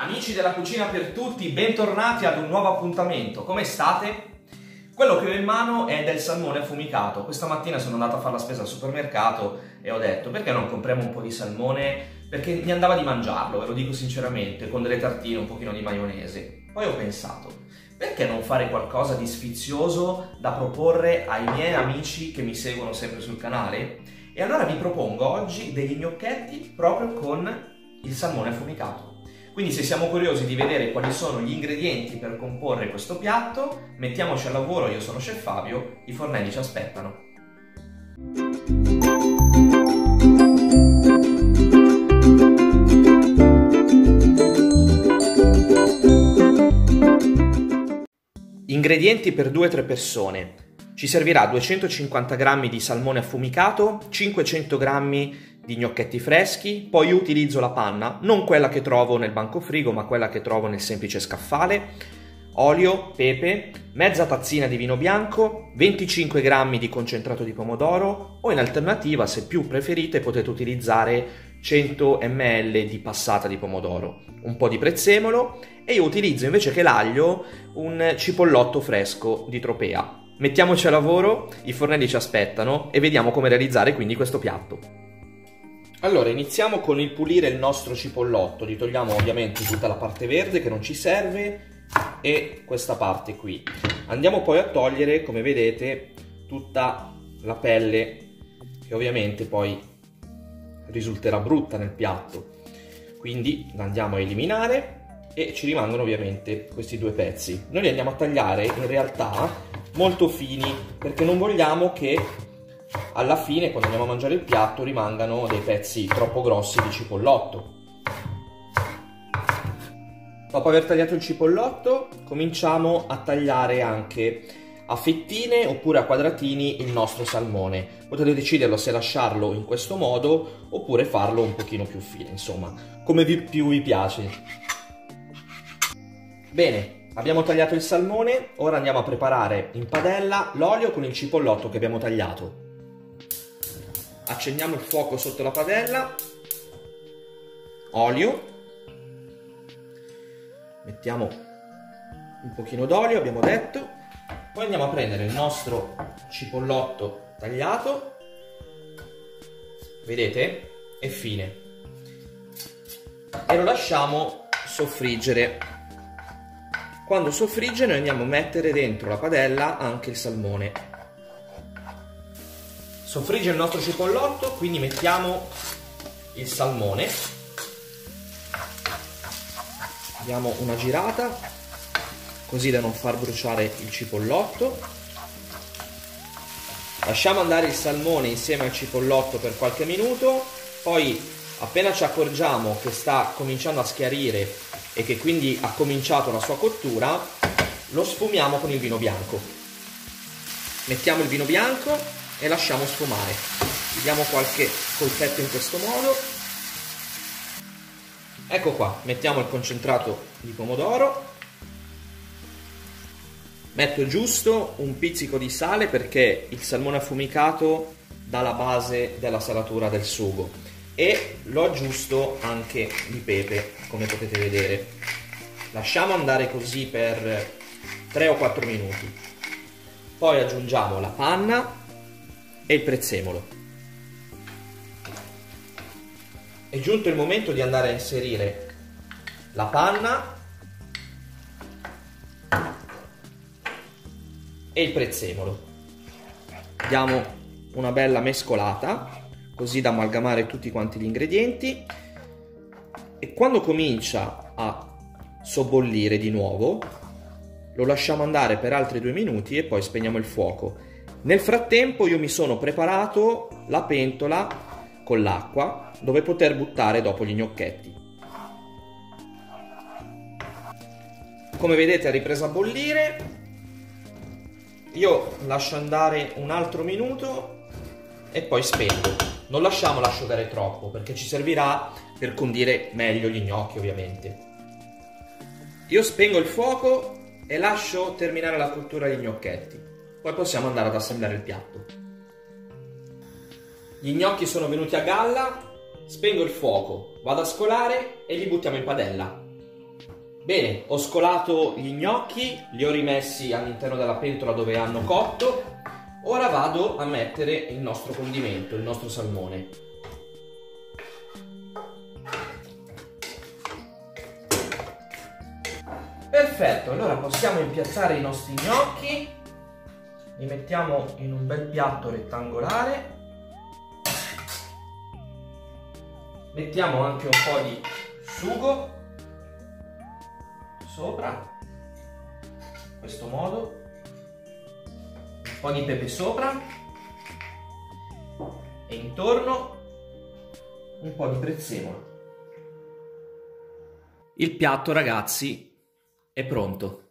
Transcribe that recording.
Amici della cucina per tutti, bentornati ad un nuovo appuntamento. Come state? Quello che ho in mano è del salmone affumicato. Questa mattina sono andato a fare la spesa al supermercato e ho detto perché non compriamo un po' di salmone? Perché mi andava di mangiarlo, ve lo dico sinceramente, con delle tartine, un pochino di maionese. Poi ho pensato, perché non fare qualcosa di sfizioso da proporre ai miei amici che mi seguono sempre sul canale? E allora vi propongo oggi degli gnocchetti proprio con il salmone affumicato. Quindi se siamo curiosi di vedere quali sono gli ingredienti per comporre questo piatto, mettiamoci al lavoro, io sono Chef Fabio, i fornelli ci aspettano. Ingredienti per 2-3 persone. Ci servirà 250 g di salmone affumicato, 500 g di gnocchetti freschi, poi utilizzo la panna, non quella che trovo nel banco frigo, ma quella che trovo nel semplice scaffale, olio, pepe, mezza tazzina di vino bianco, 25 g di concentrato di pomodoro o in alternativa, se più preferite, potete utilizzare 100 ml di passata di pomodoro, un po' di prezzemolo e io utilizzo invece che l'aglio un cipollotto fresco di tropea. Mettiamoci a lavoro, i fornelli ci aspettano e vediamo come realizzare quindi questo piatto. Allora, iniziamo con il pulire il nostro cipollotto, gli togliamo ovviamente tutta la parte verde che non ci serve e questa parte qui. Andiamo poi a togliere, come vedete, tutta la pelle che ovviamente poi risulterà brutta nel piatto. Quindi la andiamo a eliminare e ci rimangono ovviamente questi due pezzi. Noi li andiamo a tagliare in realtà molto fini perché non vogliamo che alla fine quando andiamo a mangiare il piatto rimangano dei pezzi troppo grossi di cipollotto. Dopo aver tagliato il cipollotto cominciamo a tagliare anche a fettine oppure a quadratini il nostro salmone. Potete deciderlo se lasciarlo in questo modo oppure farlo un pochino più fine, insomma, come vi, più vi piace. Bene, abbiamo tagliato il salmone, ora andiamo a preparare in padella l'olio con il cipollotto che abbiamo tagliato. Accendiamo il fuoco sotto la padella, olio, mettiamo un pochino d'olio, abbiamo detto, poi andiamo a prendere il nostro cipollotto tagliato, vedete? E fine. E lo lasciamo soffriggere. Quando soffrigge noi andiamo a mettere dentro la padella anche il salmone. Soffrigge il nostro cipollotto, quindi mettiamo il salmone. Diamo una girata così da non far bruciare il cipollotto. Lasciamo andare il salmone insieme al cipollotto per qualche minuto, poi appena ci accorgiamo che sta cominciando a schiarire e che quindi ha cominciato la sua cottura, lo sfumiamo con il vino bianco. Mettiamo il vino bianco e lasciamo sfumare. Gli diamo qualche colpetto in questo modo. Ecco qua, mettiamo il concentrato di pomodoro Metto giusto un pizzico di sale perché il salmone affumicato dà la base della salatura del sugo e lo aggiusto anche di pepe come potete vedere. Lasciamo andare così per 3 o 4 minuti. Poi aggiungiamo la panna e il prezzemolo. È giunto il momento di andare a inserire la panna e il prezzemolo. Diamo una bella mescolata, così da amalgamare tutti quanti gli ingredienti e quando comincia a sobbollire di nuovo lo lasciamo andare per altri due minuti e poi spegniamo il fuoco. Nel frattempo io mi sono preparato la pentola con l'acqua dove poter buttare dopo gli gnocchetti. Come vedete ha ripreso a bollire, io lascio andare un altro minuto e poi spengo. Non lasciamolo asciugare troppo perché ci servirà per condire meglio gli gnocchi ovviamente. Io spengo il fuoco e lascio terminare la cottura degli gnocchetti. Poi possiamo andare ad assemblare il piatto. Gli gnocchi sono venuti a galla, spengo il fuoco, vado a scolare e li buttiamo in padella. Bene, ho scolato gli gnocchi, li ho rimessi all'interno della pentola dove hanno cotto. Ora vado a mettere il nostro condimento, il nostro salmone. Perfetto, allora possiamo impiazzare i nostri gnocchi. Li mettiamo in un bel piatto rettangolare. Mettiamo anche un po' di sugo sopra, in questo modo, un po' di pepe sopra e intorno un po' di prezzemolo. Il piatto ragazzi è pronto.